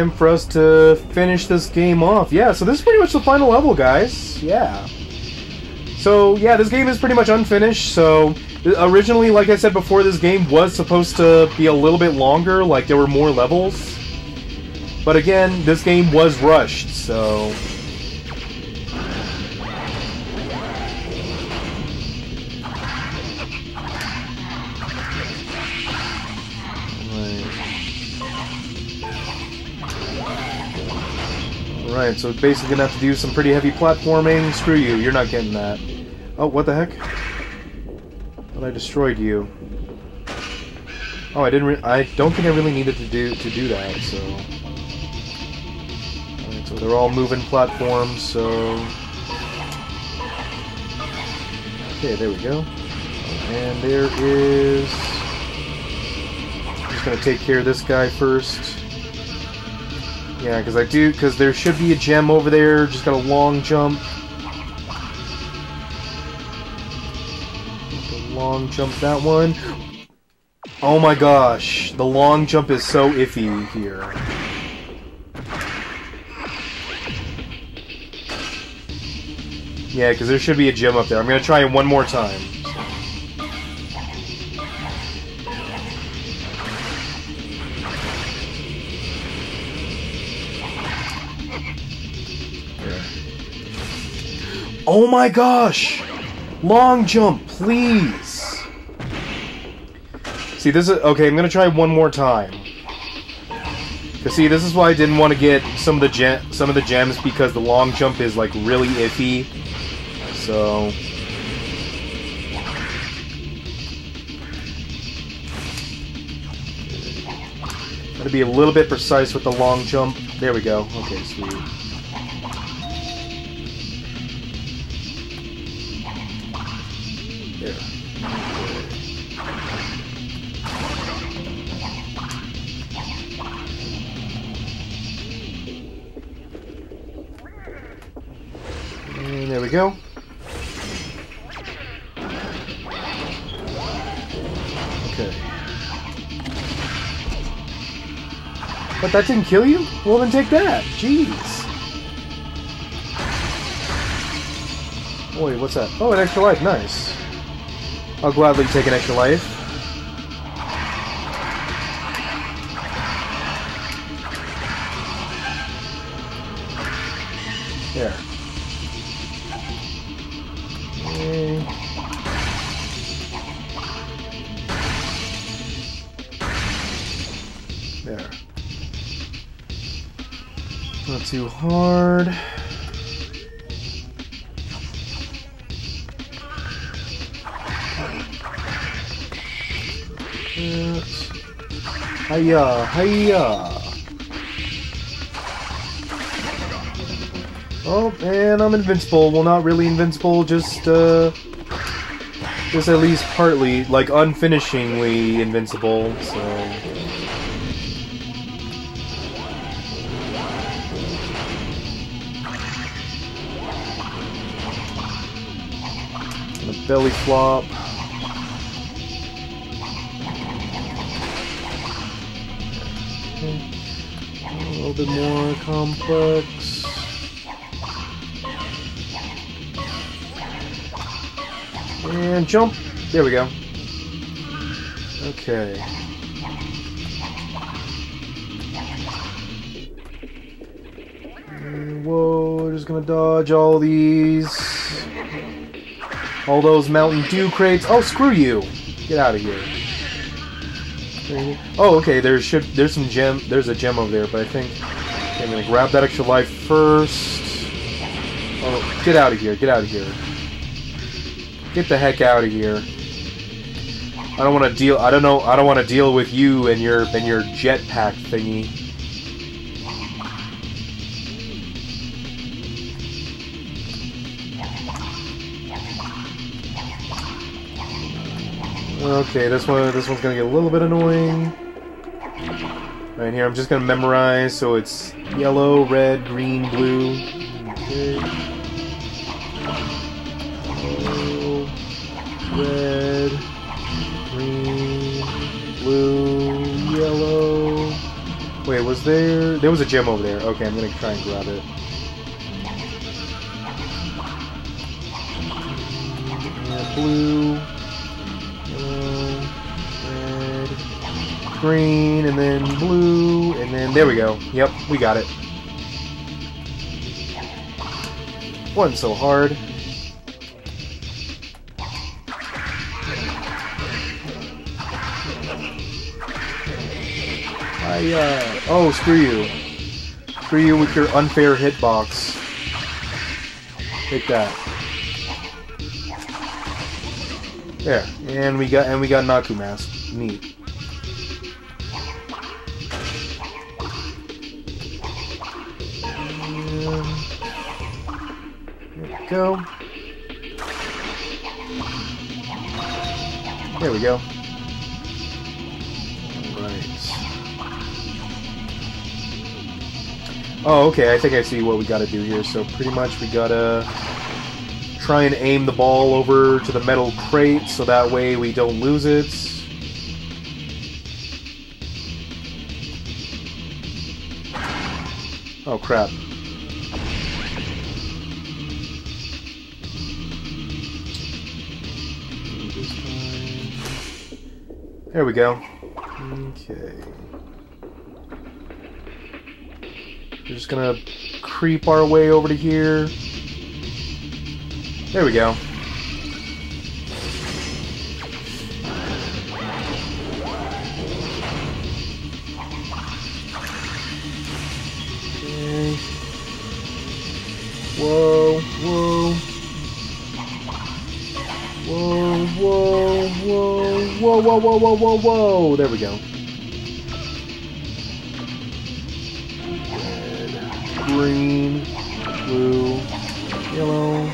time for us to finish this game off. Yeah, so this is pretty much the final level, guys. Yeah. So, yeah, this game is pretty much unfinished, so... Originally, like I said before, this game was supposed to be a little bit longer, like there were more levels. But again, this game was rushed, so... Right, so basically gonna have to do some pretty heavy platforming. Screw you, you're not getting that. Oh, what the heck? But I destroyed you. Oh, I didn't. I don't think I really needed to do to do that. So, so they're all moving platforms. So, okay, there we go. And there is. I'm just gonna take care of this guy first. Yeah, because I do, because there should be a gem over there, just got a long jump. long jump that one. Oh my gosh, the long jump is so iffy here. Yeah, because there should be a gem up there. I'm going to try it one more time. Oh my gosh! Long jump, please! See, this is... Okay, I'm gonna try one more time. Cause see, this is why I didn't want to get some of the gem, some of the gems because the long jump is like really iffy. So gotta be a little bit precise with the long jump. There we go. Okay, sweet. We go. Okay. But that didn't kill you? Well, then take that. Jeez. Wait, what's that? Oh, an extra life. Nice. I'll gladly take an extra life. Hiya, hiya. Oh, and I'm invincible. Well, not really invincible, just, uh... Just at least partly, like, unfinishingly invincible, so... belly flop. Little bit more complex. And jump. There we go. Okay. whoa, just gonna dodge all these. All those Mountain Dew crates. Oh, screw you! Get out of here. Oh, okay. There should there's some gem. There's a gem over there, but I think okay, I'm gonna grab that extra life first. Oh, get out of here! Get out of here! Get the heck out of here! I don't want to deal. I don't know. I don't want to deal with you and your and your jetpack thingy. Okay, this one this one's gonna get a little bit annoying. Right here, I'm just gonna memorize so it's yellow, red, green, blue. Okay. Yellow, red, green, blue. Yellow. Wait, was there... There was a gem over there. Okay, I'm gonna try and grab it. Blue. Green, and then blue, and then... There we go. Yep, we got it. Wasn't so hard. I, uh... Oh, screw you. Screw you with your unfair hitbox. Take that. There. And we got and we got Naku mask. Neat. Go. There we go. Right. Oh, okay, I think I see what we gotta do here. So pretty much we gotta try and aim the ball over to the metal crate so that way we don't lose it. Oh crap. There we go. Okay. We're just gonna creep our way over to here. There we go. Okay. Whoa. Whoa, whoa, whoa, whoa. There we go. Red, green, blue, yellow,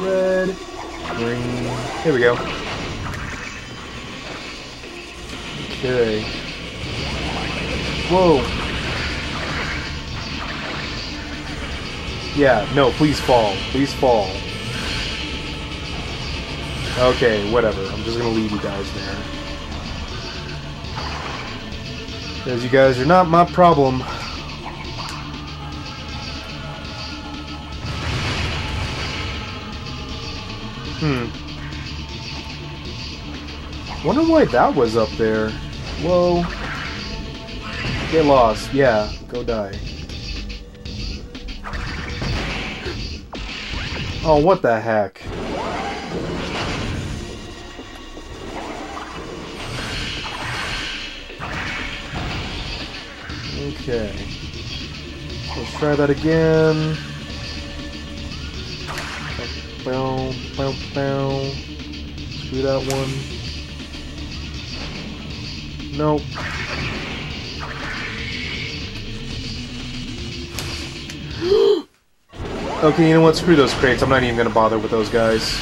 red, green. Here we go. Okay. Whoa. Yeah, no, please fall. Please fall. Okay, whatever. I'm just gonna leave you guys there. Because you guys are not my problem. Hmm. Wonder why that was up there. Whoa. Get lost. Yeah, go die. Oh, what the heck? Okay. Let's try that again. Bow, bow, bow. Screw that one. Nope. okay, you know what? Screw those crates. I'm not even gonna bother with those guys.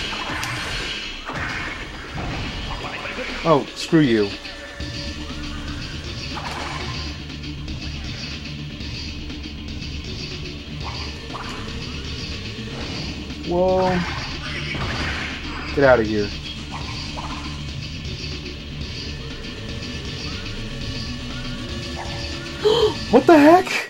Oh, screw you. Whoa. Get out of here. what the heck?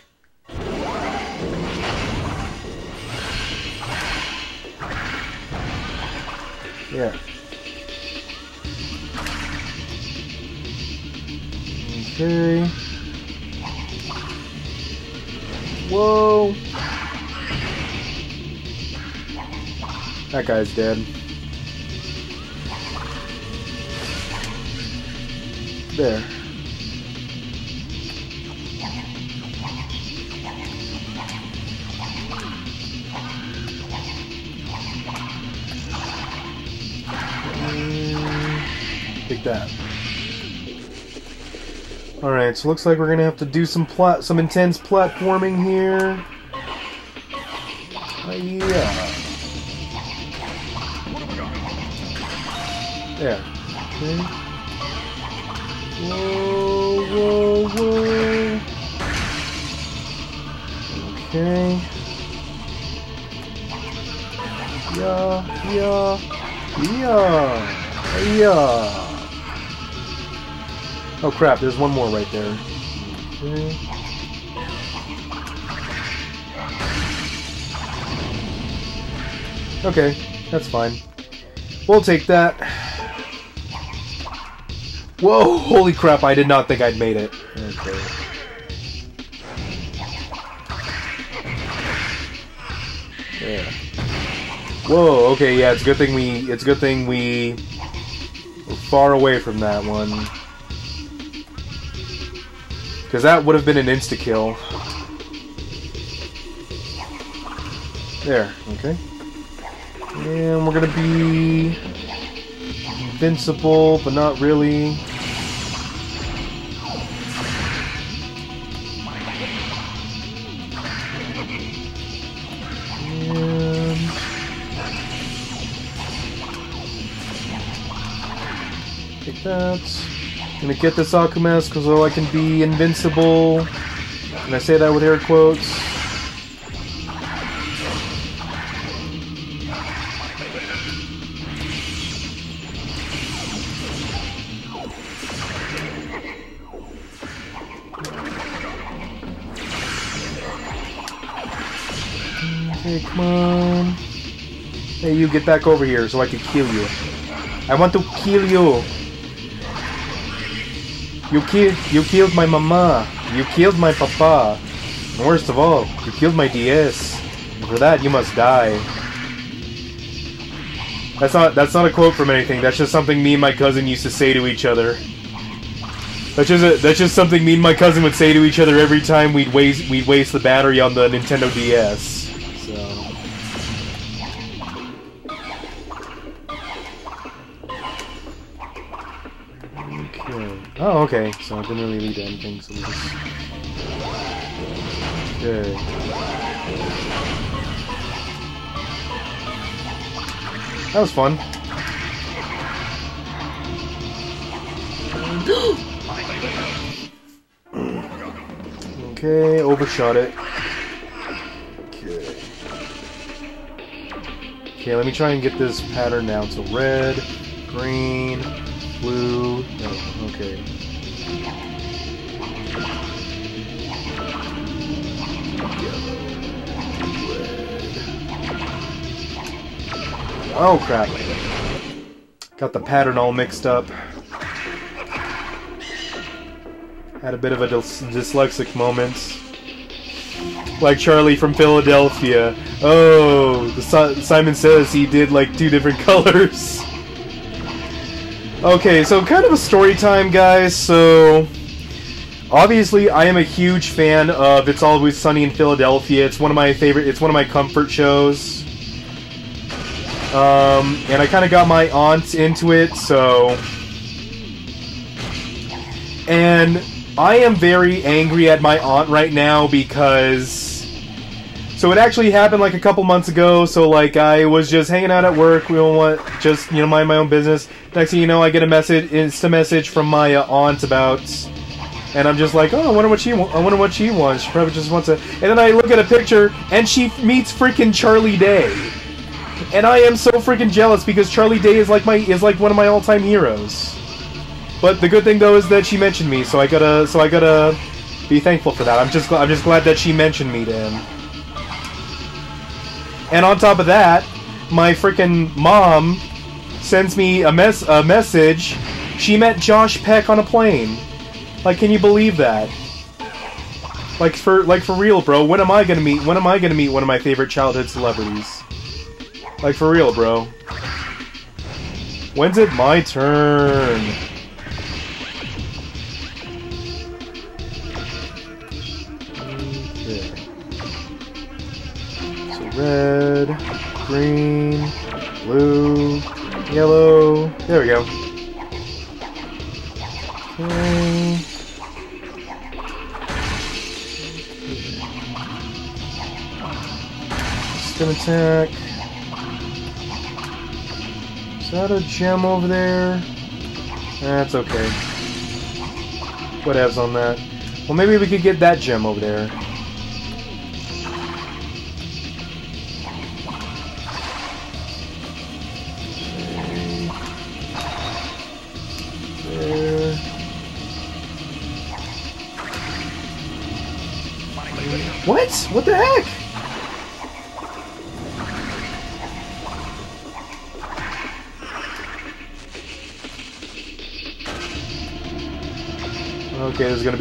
Guy's dead. There. Take that. Alright, so looks like we're gonna have to do some plat some intense platforming here. Uh, yeah. There. Okay. Whoa, whoa, whoa. Okay. Yeah, yeah, yeah, yeah. Oh crap, there's one more right there. Okay. Okay, that's fine. We'll take that. Whoa, holy crap, I did not think I'd made it. Okay. Yeah. Whoa, okay, yeah, it's a good thing we it's a good thing we were far away from that one. Cause that would have been an insta kill. There, okay. And we're gonna be invincible, but not really. Take that. Gonna get this Aku mask because oh, I can be invincible. And I say that with air quotes? Back over here so I can kill you. I want to kill you. You killed you killed my mama. You killed my papa. And worst of all, you killed my DS. And for that, you must die. That's not that's not a quote from anything. That's just something me and my cousin used to say to each other. That's just a, that's just something me and my cousin would say to each other every time we'd waste we'd waste the battery on the Nintendo DS. Oh, okay. So it didn't really lead to anything, so just... Okay. That was fun. okay, overshot it. Okay. Okay, let me try and get this pattern down. So red, green, blue. Oh, okay. Oh crap. Got the pattern all mixed up. Had a bit of a dys dyslexic moment. Like Charlie from Philadelphia. Oh, the Simon says he did like two different colors. Okay, so kind of a story time, guys. So, obviously, I am a huge fan of It's Always Sunny in Philadelphia. It's one of my favorite. It's one of my comfort shows. Um, and I kind of got my aunt into it, so. And I am very angry at my aunt right now because so it actually happened like a couple months ago. So like I was just hanging out at work. We don't want just you know mind my own business. Next thing you know, I get a message, insta message from my uh, aunt about, and I'm just like, oh, I wonder what she, I wonder what she wants. She probably just wants to. And then I look at a picture, and she meets freaking Charlie Day, and I am so freaking jealous because Charlie Day is like my is like one of my all time heroes. But the good thing though is that she mentioned me, so I gotta so I gotta be thankful for that. I'm just I'm just glad that she mentioned me to him. And on top of that, my freaking mom sends me a mess a message. She met Josh Peck on a plane. Like, can you believe that? Like for like for real, bro. When am I gonna meet? When am I gonna meet one of my favorite childhood celebrities? Like for real, bro. When's it my turn? Red, green, blue, yellow. There we go. Okay. Stim attack. Is that a gem over there? That's okay. Whatevs on that. Well, maybe we could get that gem over there.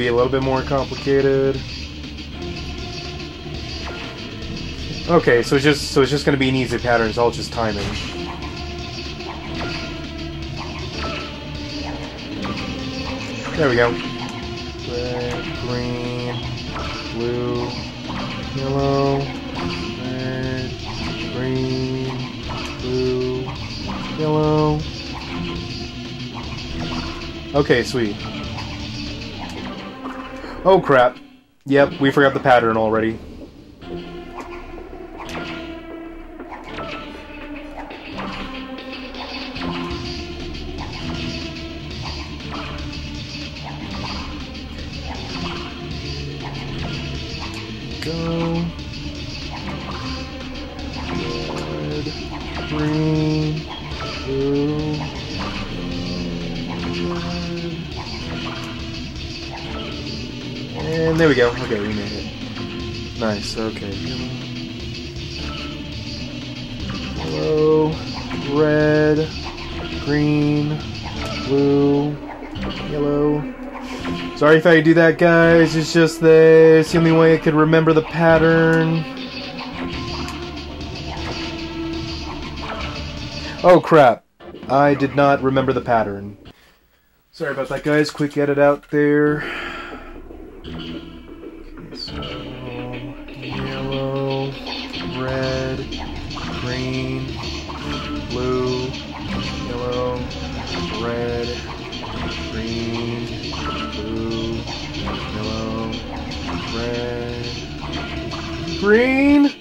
Be a little bit more complicated. Okay, so it's just so it's just to be an easy pattern. It's all just timing. There we go. Red, green, blue, yellow, red, green, blue, yellow. Okay, sweet. Oh crap. Yep, we forgot the pattern already. Sorry if I do that, guys. It's just the only way I could remember the pattern. Oh, crap. I did not remember the pattern. Sorry about that, guys. Quick edit out there. Got?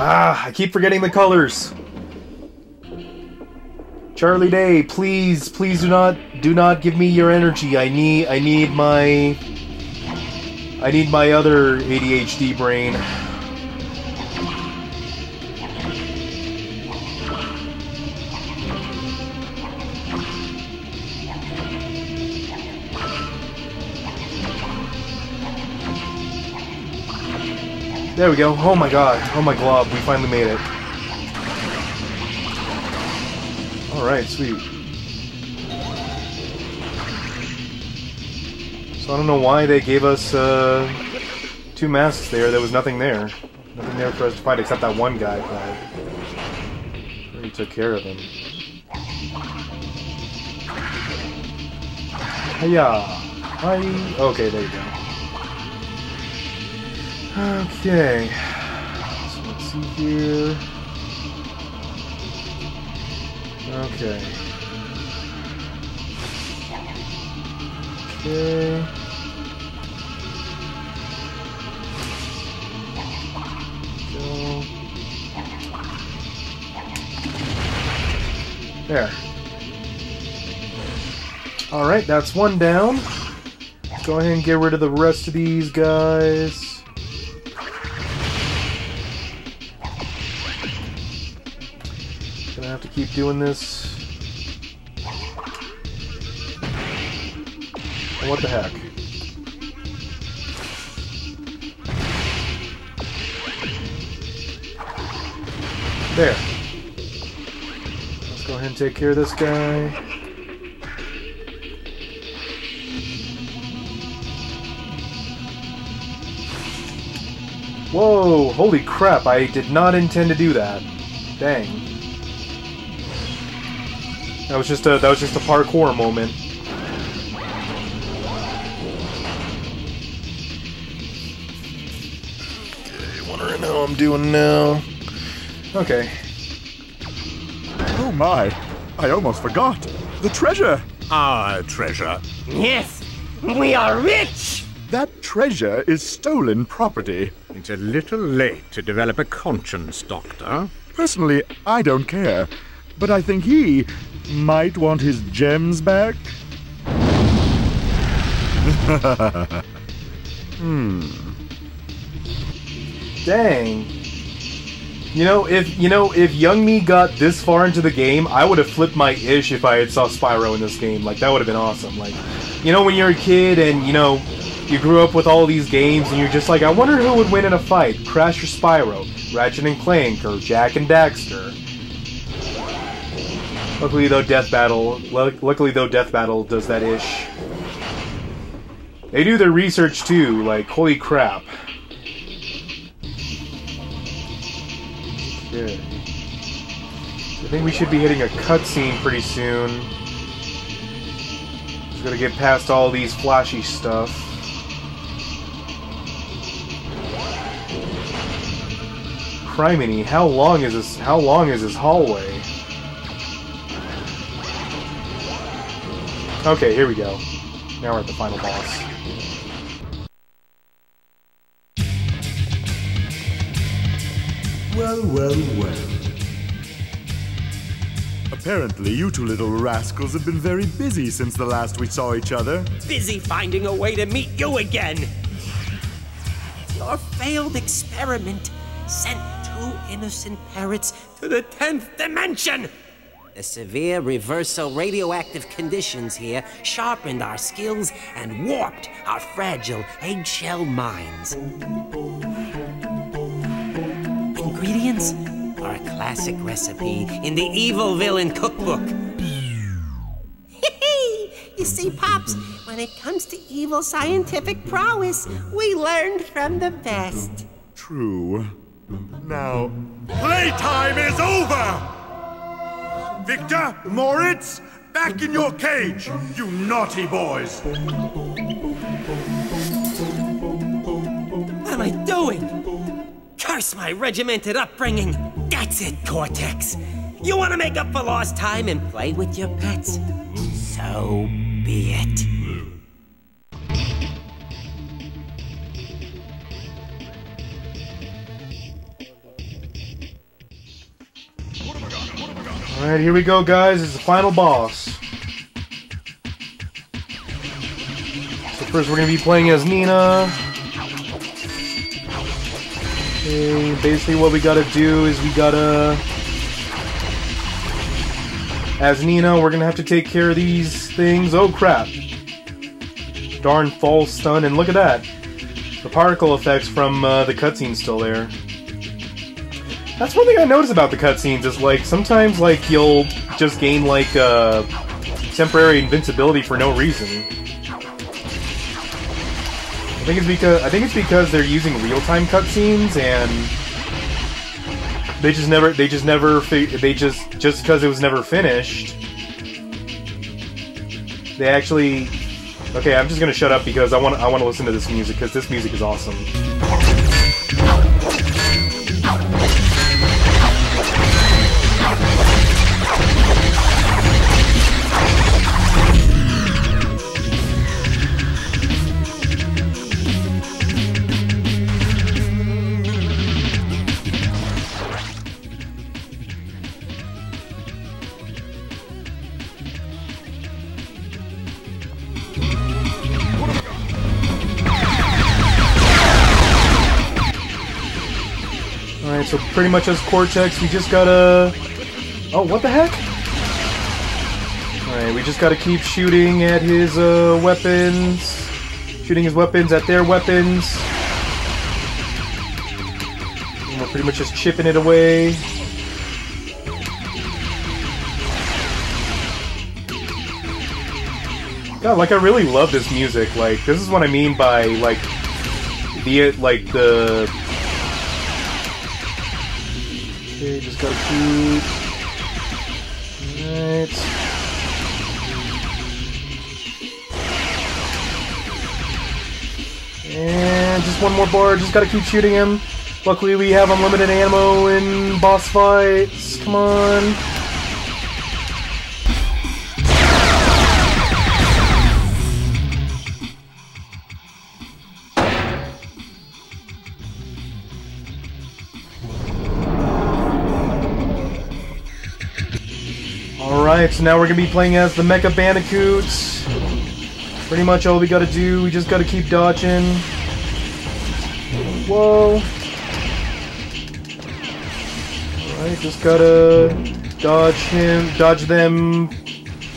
Ah, I keep forgetting the colors. Charlie Day, please, please do not do not give me your energy. I need I need my I need my other ADHD brain. There we go. Oh my god. Oh my glob. We finally made it. Alright, sweet. So I don't know why they gave us uh, two masks there. There was nothing there. Nothing there for us to fight except that one guy. Already took care of him. Hiya! Hi! Okay, there you go. Okay. So let's see here. Okay. Okay. There. Alright, that's one down. Go ahead and get rid of the rest of these guys. Gonna have to keep doing this. What the heck? There. Let's go ahead and take care of this guy. Whoa! Holy crap! I did not intend to do that. Dang. That was just a that was just a parkour moment. Okay, wondering how I'm doing now. Okay. Oh my! I almost forgot. The treasure! Our treasure. Yes, we are rich! That treasure is stolen property. It's a little late to develop a conscience, Doctor. Personally, I don't care. But I think he might want his gems back. Hmm. Dang. You know, if you know, if young me got this far into the game, I would have flipped my ish if I had saw Spyro in this game. Like that would have been awesome. Like, you know, when you're a kid and you know you grew up with all these games and you're just like, I wonder who would win in a fight, Crash or Spyro, Ratchet and Clank, or Jak and Daxter. Luckily though, Death Battle. Luckily though, Death Battle does that ish. They do their research too. Like, holy crap. I think we should be hitting a cutscene pretty soon. Just gotta get past all these flashy stuff. Criminy, how long is this how long is this hallway? Okay, here we go. Now we're at the final boss. Well, well, well. Apparently, you two little rascals have been very busy since the last we saw each other. Busy finding a way to meet you again. Your failed experiment sent two innocent parrots to the 10th dimension. The severe reversal radioactive conditions here sharpened our skills and warped our fragile eggshell minds. Ingredients are a classic recipe in the evil villain cookbook. you see, Pops, when it comes to evil scientific prowess, we learned from the best. True. Now, playtime is over! Victor, Moritz, back in your cage, you naughty boys! What am I doing? Curse my regimented upbringing! That's it, Cortex! You want to make up for lost time and play with your pets? So be it. Alright, here we go, guys. It's the final boss. So first we're going to be playing as Nina. Basically what we gotta do is we gotta... As Nina, we're gonna have to take care of these things. Oh crap. Darn false stun, and look at that. The particle effects from uh, the cutscene still there. That's one thing I notice about the cutscenes is like sometimes like you'll just gain like uh, temporary invincibility for no reason. I think it's because I think it's because they're using real-time cutscenes and they just never they just never they just just because it was never finished. They actually Okay, I'm just gonna shut up because I want I want to listen to this music because this music is awesome. So pretty much as Cortex, we just gotta... Oh, what the heck? Alright, we just gotta keep shooting at his uh, weapons. Shooting his weapons at their weapons. And we're pretty much just chipping it away. God, like I really love this music. Like, this is what I mean by like the like the Okay, just gotta keep. Alright. And just one more bar, just gotta keep shooting him. Luckily we have unlimited ammo in boss fights. Come on. Alright, so now we're gonna be playing as the Mecha Bandicoots. Pretty much all we gotta do, we just gotta keep dodging. Whoa. Alright, just gotta dodge him, dodge them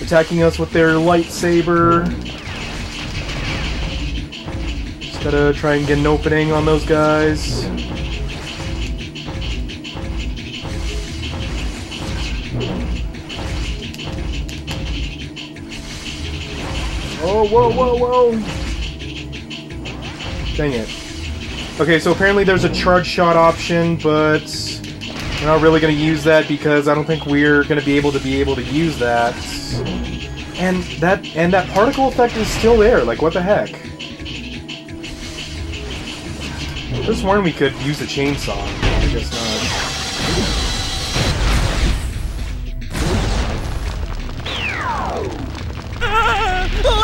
attacking us with their lightsaber. Just gotta try and get an opening on those guys. Whoa, whoa, whoa! Dang it. Okay, so apparently there's a charge shot option, but we're not really going to use that because I don't think we're going to be able to be able to use that. And that and that particle effect is still there. Like, what the heck? I was we could use a chainsaw. I guess not.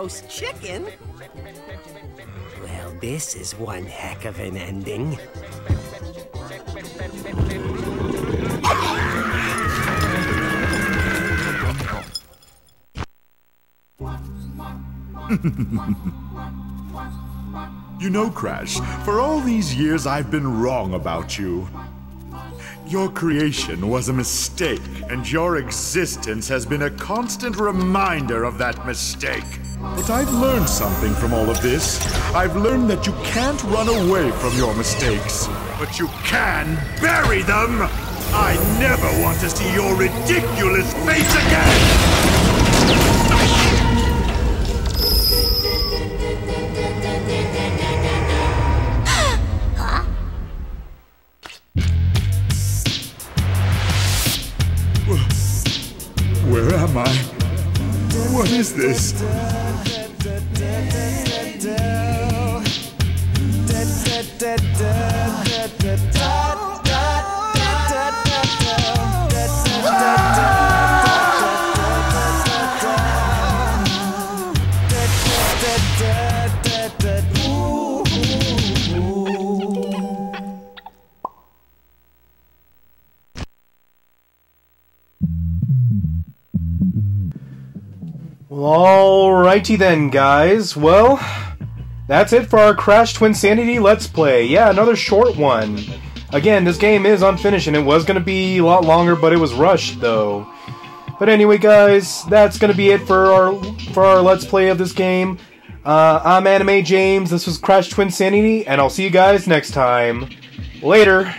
Roast chicken. Well, this is one heck of an ending. You know, Crash, for all these years I've been wrong about you. Your creation was a mistake, and your existence has been a constant reminder of that mistake. But I've learned something from all of this. I've learned that you can't run away from your mistakes, but you can bury them! I never want to see your ridiculous face again! Alrighty then, guys. Well, that's it for our Crash Twinsanity Let's Play. Yeah, another short one. Again, this game is unfinished, and it was going to be a lot longer, but it was rushed, though. But anyway, guys, that's going to be it for our for our Let's Play of this game. Uh, I'm Anime James, this was Crash Twinsanity, and I'll see you guys next time. Later!